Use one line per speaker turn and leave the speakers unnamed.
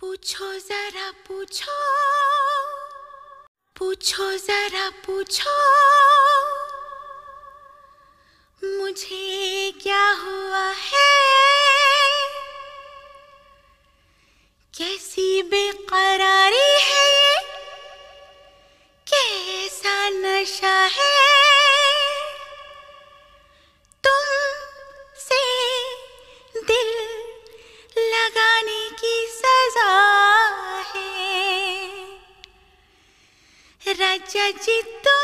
पूछो जरा पूछो। पूछो जरा पूछो। मुझे क्या हुआ है? कैसी बेकरारी है ये? कैसा नशा है? Si